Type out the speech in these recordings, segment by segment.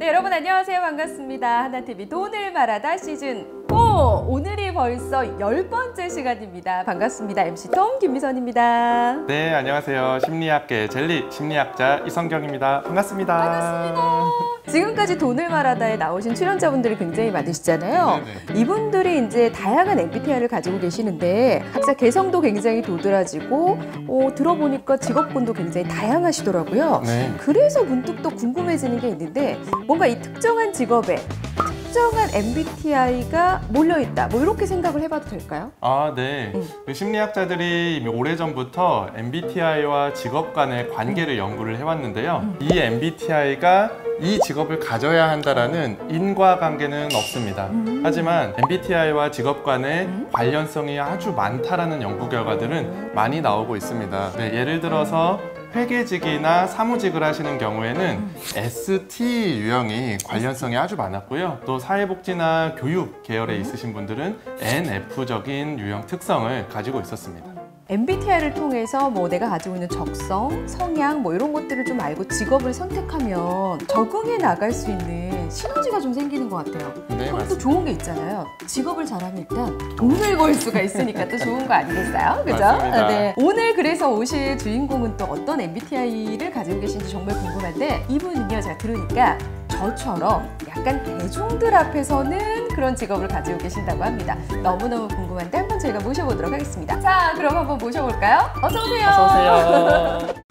네, 여러분 안녕하세요. 반갑습니다. 하나TV 돈을 말하다 시즌 4. 오늘 이 벌써 열 번째 시간입니다. 반갑습니다. MC 톰 김미선입니다. 네, 안녕하세요. 심리학계 젤리 심리학자 이성경입니다. 반갑습니다. 반갑습니다. 지금까지 돈을 말하다에 나오신 출연자분들이 굉장히 많으시잖아요. 네네. 이분들이 이제 다양한 MBTI를 가지고 계시는데 각자 개성도 굉장히 도드라지고 어, 들어보니까 직업군도 굉장히 다양하시더라고요. 네. 그래서 문득 또 궁금해지는 게 있는데 뭔가 이 특정한 직업에 특정한 MBTI가 몰려있다 뭐 이렇게 생각을 해봐도 될까요? 아, 네. 음. 그 심리학자들이 오래전부터 MBTI와 직업 간의 관계를 연구를 해왔는데요. 음. 이 MBTI가 이 직업을 가져야 한다라는 인과관계는 없습니다. 음. 하지만 MBTI와 직업 간의 음. 관련성이 아주 많다라는 연구 결과들은 많이 나오고 있습니다. 네, 예를 들어서 회계직이나 사무직을 하시는 경우에는 음. ST 유형이 관련성이 아주 많았고요. 또 사회복지나 교육 계열에 음. 있으신 분들은 NF적인 유형 특성을 가지고 있었습니다. MBTI를 통해서 뭐 내가 가지고 있는 적성, 성향 뭐 이런 것들을 좀 알고 직업을 선택하면 적응해 나갈 수 있는 시너지가 좀 생기는 것 같아요. 네, 그럼 또 맞습니다. 좋은 게 있잖아요. 직업을 잘하면 일단 돈을 벌 수가 있으니까 또 좋은 거 아니겠어요? 그죠? 맞습니다. 네. 오늘 그래서 오실 주인공은 또 어떤 MBTI를 가지고 계신지 정말 궁금한데 이분은요 제가 들으니까 저처럼 약간 대중들 앞에서는 그런 직업을 가지고 계신다고 합니다. 너무너무 궁금한데 한번 저희가 모셔보도록 하겠습니다. 자, 그럼 한번 모셔볼까요? 어서 오세요. 어서오세요.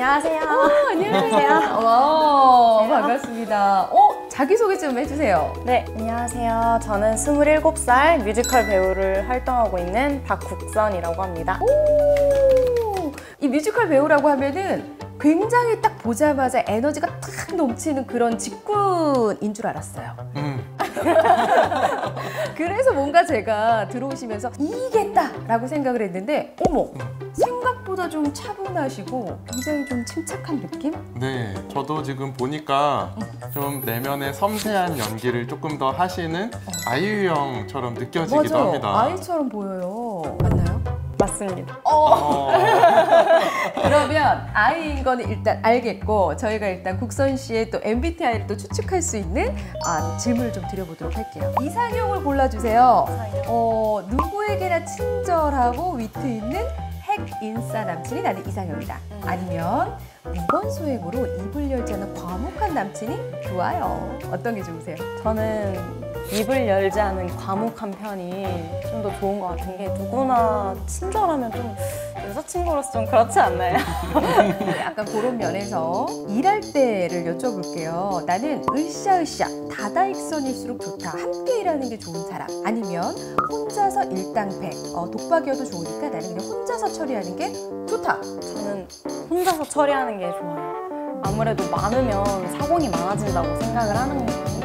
안녕하세요. 어, 안녕하세요. 와, 반갑습니다. 어, 자기소개 좀 해주세요. 네, 안녕하세요. 저는 27살 뮤지컬 배우를 활동하고 있는 박국선이라고 합니다. 오, 이 뮤지컬 배우라고 하면은 굉장히 딱 보자마자 에너지가 탁 넘치는 그런 직군인 줄 알았어요. 음, 그래서 뭔가 제가 들어오시면서 이기겠다라고 생각을 했는데 어머 생각보다 좀 차분하시고 굉장히 좀 침착한 느낌? 네, 저도 지금 보니까 좀 내면의 섬세한 연기를 조금 더 하시는 아이유 형처럼 느껴지기도 맞아요. 합니다. 아이처럼 보여요. 맞나요? 맞습니다. 어, 그러면 아이인 거는 일단 알겠고 저희가 일단 국선 씨의 또 MBTI를 또 추측할 수 있는 아, 질문을 좀 드려보도록 할게요. 이상형을 골라주세요. 어, 누구에게나 친절하고 위트 있는 핵 인싸 남친이 나는 이상형이다. 아니면 무건 수행으로 입을 열지 않는 과묵한 남친이 좋아요. 어떤 게 좋으세요? 저는 입을 열지 않은 과묵한 편이 좀 더 좋은 것 같은 게 누구나 친절하면 좀 여자친구로서 좀 그렇지 않나요? 약간 그런 면에서 일할 때를 여쭤볼게요. 나는 으쌰으쌰 다다익선일수록 좋다. 함께 일하는 게 좋은 사람. 아니면 혼자서 일당백. 어, 독박이어도 좋으니까 나는 그냥 혼자서 처리하는 게 좋다. 저는 혼자서 처리하는 게 좋아요. 아무래도 많으면 사고이 많아진다고 생각을 하는 같아서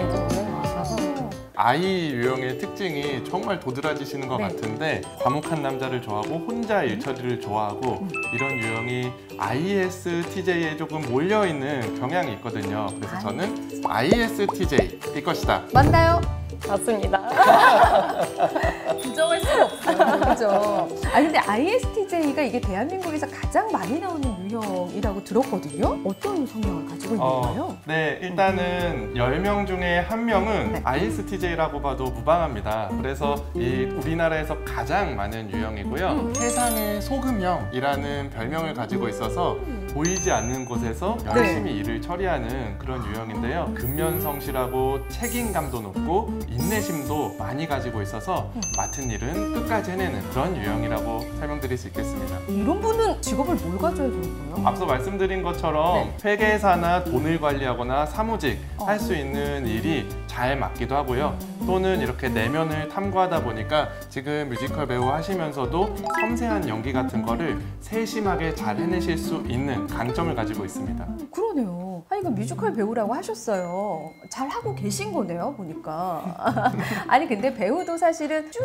아이 유형의 특징이 정말 도드라지시는 것 네. 같은데 과묵한 남자를 좋아하고 혼자 일처리를 좋아하고 이런 유형이 ISTJ에 조금 몰려 있는 경향이 있거든요. 그래서 저는 ISTJ일 것이다. 맞나요? 맞습니다. 부정할 수가 없어요. 그죠? 아 근데 ISTJ가 이게 대한민국에서 가장 많이 나오는 유형이라고 들었거든요. 어떤 성향을 가지고 있는 거예요? 어, 네, 일단은 10명 중에 한 명은 네. ISTJ라고 봐도 무방합니다. 그래서 이 우리나라에서 가장 많은 유형이고요. 음. 세상의 소금형이라는 별명을 가지고 있어서 보이지 않는 곳에서 네. 열심히 일을 처리하는 그런 유형인데요. 근면성실하고 책임감도 높고 인내심도 많이 가지고 있어서 맡은 일은 끝까지 해내는 그런 유형이라고 설명드릴 수 있겠습니다. 이런 분은 직업을 뭘 가져야 되는 거예요? 앞서 말씀드린 것처럼 네. 회계사나 돈을 관리하거나 사무직 어. 할수 있는 일이 잘 맞기도 하고요. 또는 이렇게 내면을 탐구하다 보니까 지금 뮤지컬 배우 하시면서도 섬세한 연기 같은 거를 세심하게 잘 해내실 수 있는 강점을 가지고 있습니다. 그러네요. 아니, 이거 뮤지컬 배우라고 하셨어요. 잘 하고 계신 거네요, 보니까. 아니, 근데 배우도 사실은 쭉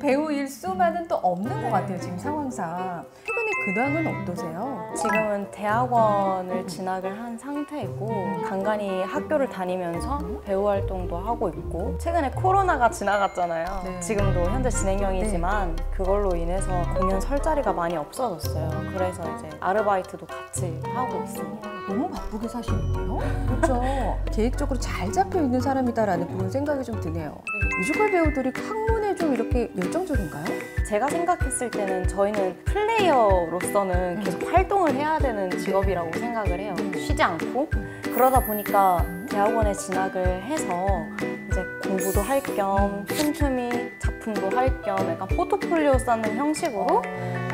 배우일 수만은 또 없는 것 같아요, 지금 상황상. 최근에 근황은 어떠세요? 지금은 대학원을 진학을 한 상태이고 간간히 학교를 다니면서 배우 활동도 하고 있고 최근에 코로나가 지나갔잖아요. 네. 지금도 현재 진행형이지만 그걸로 인해서 공연 설 자리가 많이 없어졌어요. 그래서 이제 아르바이트도 같이 하고 있습니다. 너무 바쁘게 사시는데요? 그렇죠. 계획적으로 잘 잡혀 있는 사람이다라는 그런 생각이 좀 드네요. 뮤지컬 배우들이 학문에 좀 이렇게 열정적인가요? 제가 생각했을 때는 저희는 플레이어로서는 계속 활동을 해야 되는 직업이라고 생각을 해요. 쉬지 않고. 그러다 보니까 대학원에 진학을 해서 이제 공부도 할 겸 틈틈이 작품도 할 겸 약간 포트폴리오 쌓는 형식으로 이제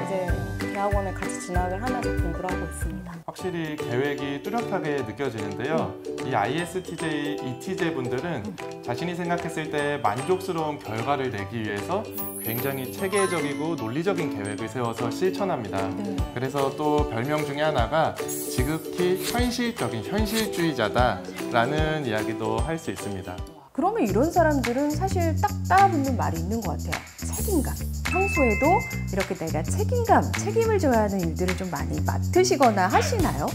대학원에 같이 진학을 하면서 공부를 하고 있습니다. 확실히 계획이 뚜렷하게 느껴지는데요. 이 ISTJ, ETJ 분들은 자신이 생각했을 때 만족스러운 결과를 내기 위해서 굉장히 체계적이고 논리적인 계획을 세워서 실천합니다. 네. 그래서 또 별명 중에 하나가 지극히 현실적인 현실주의자다라는 이야기도 할 수 있습니다. 그러면 이런 사람들은 사실 딱 따라붙는 말이 있는 것 같아요. 책임감. 평소에도 이렇게 내가 책임감, 책임을 져야 하는 일들을 좀 많이 맡으시거나 하시나요?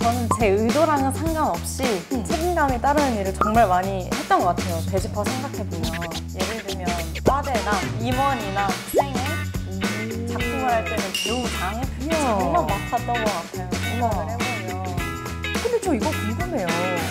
저는 제 의도랑은 상관없이 음. 책임감이 따르는 일을 정말 많이 했던 것 같아요. 되짚어 생각해보면 예를 들면 과대나 임원이나 생애 작품을 할 때는 배우장. 정말 맡았던 것 같아요. 생각을 해보면 근데 저 이거 궁금해요.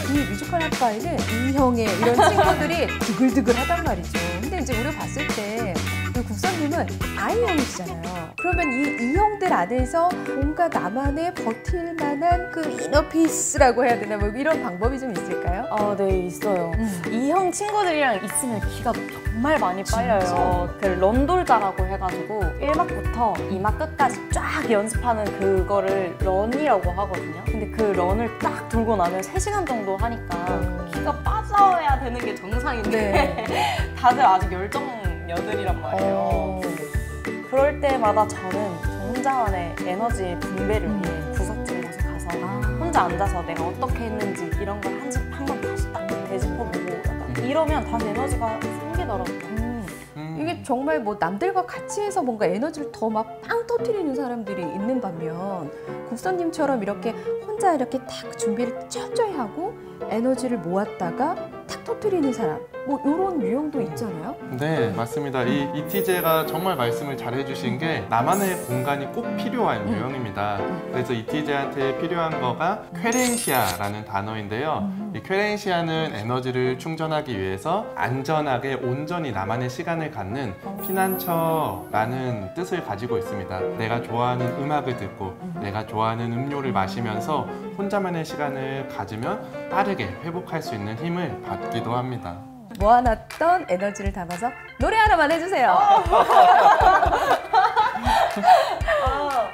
이 뮤지컬 학과에는 E형의 이런 친구들이 두글두글 하단 말이죠. 근데 이제 우리가 봤을 때 우리 국장님은 I형이시잖아요. 그러면 이 E형들 안에서 뭔가 나만의 버틸 만한 그 inner peace라고 해야 되나 뭐 이런 방법이 좀 있을까요? 아, 네 있어요. 음. E형 친구들이랑 있으면 기가 정말 많이? 빨려요. 그 run 돌자라고 해가지고 1막부터 2막 끝까지 쫙 연습하는 그거를 run이라고 하거든요. 근데 그 run을 딱 돌고 나면 3시간 정도 하니까 음. 기가 빠져야 되는 게 정상인데 네. 다들 아직 열정 녀들이란 말이에요. 어. 그럴 때마다 저는 저 혼자만의 에너지 분배를 음. 위해 구석진 곳에 가서 아. 혼자 앉아서 내가 어떻게 했는지 이런 걸 한번 다시 딱 되짚어보고 약간 음. 이러면 다시 에너지가 생기더라고요. 음. 음. 이게 정말 뭐 남들과 같이 해서 뭔가 에너지를 더 막 빵 터트리는 사람들이 있는 반면 국선님처럼 이렇게 혼자 이렇게 탁 준비를 철저히 하고 에너지를 모았다가 탁 터트리는 사람 뭐 이런 유형도 있잖아요. 네, 맞습니다. 이 이티제가 정말 말씀을 잘 해주신 게 나만의 공간이 꼭 필요한 음. 유형입니다. 그래서 이티제한테 필요한 거가 쾌렌시아라는 단어인데요. 음. 이 쾌렌시아는 에너지를 충전하기 위해서 안전하게 온전히 나만의 시간을 갖는 피난처라는 뜻을 가지고 있습니다. 내가 좋아하는 음악을 듣고 내가 좋아하는 음료를 마시면서 혼자만의 시간을 가지면 빠르게 회복할 수 있는 힘을 받기도 합니다. 모아놨던 에너지를 담아서 노래 하나만 해주세요.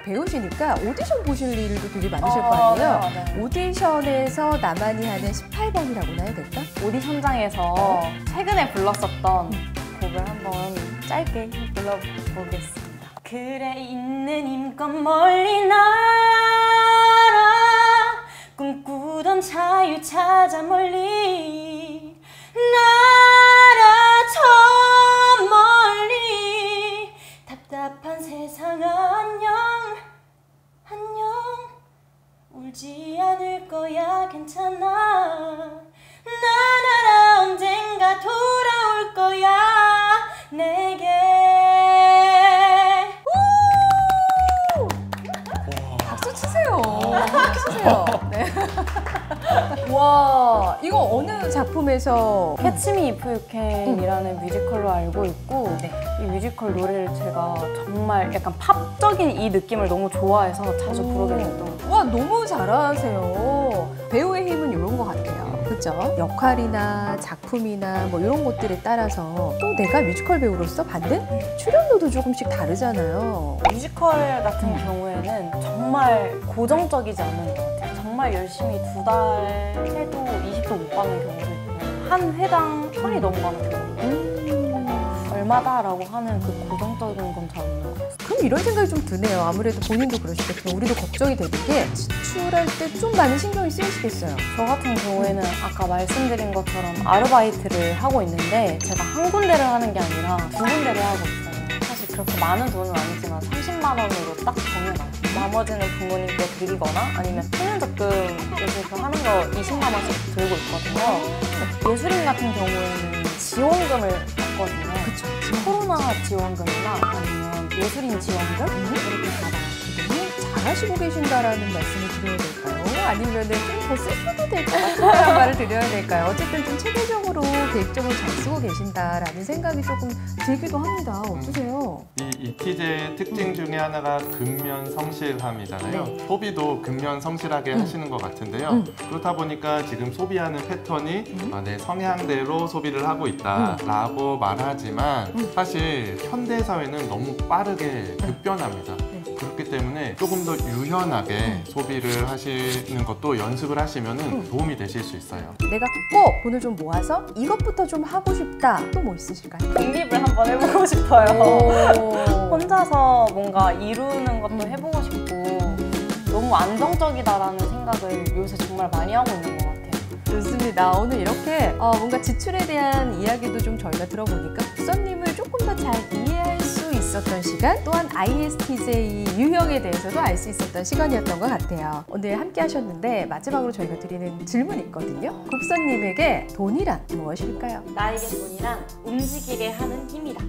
배우시니까 오디션 보실 일도 되게 많으실 거 아, 아니에요? 네, 맞아요. 오디션에서 나만이 하는 18번이라고나 해야 될까? 오디션장에서 최근에 불렀었던 곡을 한번 짧게 불러보겠습니다. 그래 있는 힘껏 멀리 날아 꿈꾸던 자유 찾아 멀리 날아 저 멀리 답답한 세상 안녕 안녕 울지 않을 거야 괜찮아 나나라 언젠가 돌아올 거야 내게 박수 치세요. 박수 치세요. 네. 와, 이거 어느 작품에서 Catch Me If You Can이라는 뮤지컬로 알고 있고 네. 이 뮤지컬 노래를 제가 정말 약간 팝적인 이 느낌을 너무 좋아해서 자주 오. 부르게 됐던 것 같아요 와 너무 잘하세요. 배우의 힘은 이런 것 같아요. 그렇죠? 역할이나 작품이나 뭐 이런 것들에 따라서 또 내가 뮤지컬 배우로서 받는 출연료도 조금씩 다르잖아요. 뮤지컬 같은 경우에는 정말 고정적이지 않은. 정말 열심히 두 달 해도 20도 못 받는 경우도 있고 한 회당 천이 넘어가는 경우도 있고 얼마다라고 하는 그 고정적인 건 잘 없는 것 같아요. 그럼 이런 생각이 좀 드네요. 아무래도 본인도 그러시겠지만 우리도 걱정이 되는 게 지출할 때 좀 많이 신경이 쓰이시겠어요. 저 같은 경우에는 아까 말씀드린 것처럼 아르바이트를 하고 있는데 제가 한 군데를 하는 게 아니라 두 군데를 하고 있어요. 사실 그렇게 많은 돈은 아니지만 30만 원으로 딱 정해놔요. 나머지는 부모님께 드리거나 아니면 청년적금 그 하는 거 20만 원씩 들고 있거든요. 예술인 같은 경우에는 지원금을 받거든요. 그렇죠. 코로나 지원금이나 아니면 예술인 지원금 이렇게 받아요. 잘하시고 계신다라는 말씀을 드려야 될까요? 아니면은 좀더 쓰셔도 될것 같다는 말을 드려야 될까요? 어쨌든 좀 체계적으로 계획적으로 잘 쓰고 계신다라는 생각이 조금 들기도 합니다. 어떠세요? 이 이티제의 특징 중에 하나가 근면 성실함이잖아요. 네. 소비도 근면 성실하게 하시는 것 같은데요. 음. 그렇다 보니까 지금 소비하는 패턴이 아, 내 성향대로 소비를 하고 있다라고 말하지만 음. 사실 현대 사회는 너무 빠르게 급변합니다. 때문에 조금 더 유연하게 소비를 하시는 것도 연습을 하시면 음. 도움이 되실 수 있어요. 내가 꼭 돈을 좀 모아서 이것부터 좀 하고 싶다. 또 뭐 있으실까요? 독립을 한번 해보고 싶어요. 오. 혼자서 뭔가 이루는 것도 해보고 싶고 너무 안정적이다라는 생각을 요새 정말 많이 하고 있는 것 같아요. 좋습니다. 오늘 이렇게 어, 뭔가 지출에 대한 이야기도 좀 저희가 들어보니까 국선님을 조금 더 잘 이해할 수 있었던 시간 또한 ISTJ 유형에 대해서도 알 수 있었던 시간이었던 것 같아요. 오늘 함께 하셨는데 마지막으로 저희가 드리는 질문이 있거든요. 국선님에게 돈이란 무엇일까요? 나에게 돈이란 움직이게 하는 힘이다.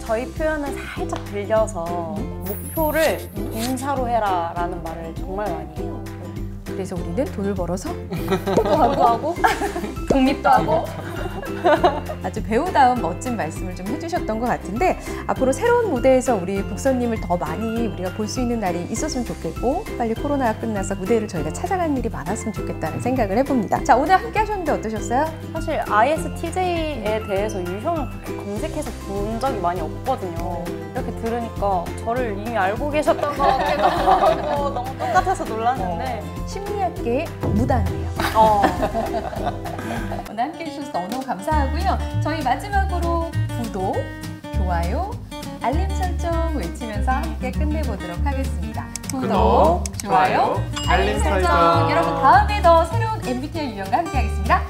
저희 표현을 살짝 빌려서 목표를 인사로 해라 라는 말을 정말 많이 해요. 그래서 우리는 돈을 벌어서 공부도 하고 독립도 하고 아주 배우다운 멋진 말씀을 좀 해주셨던 것 같은데 앞으로 새로운 무대에서 우리 국선님을 더 많이 우리가 볼 수 있는 날이 있었으면 좋겠고 빨리 코로나가 끝나서 무대를 저희가 찾아갈 일이 많았으면 좋겠다는 생각을 해봅니다. 자 오늘 함께 하셨는데 어떠셨어요? 사실 ISTJ에 대해서 유형을 검색해서 본 적이 많이 없거든요. 이렇게 들으니까 저를 이미 알고 계셨던 것 같기도 하고 너무 똑같아서 놀랐는데 심리학계의 무당이에요. 어, 오늘 함께 해주셔서 너무너무 감사하고요. 저희 마지막으로 구독, 좋아요, 알림 설정 외치면서 함께 끝내보도록 하겠습니다. 구독, 좋아요, 알림 설정. 여러분 다음에 더 새로운 MBTI 유형과 함께 하겠습니다.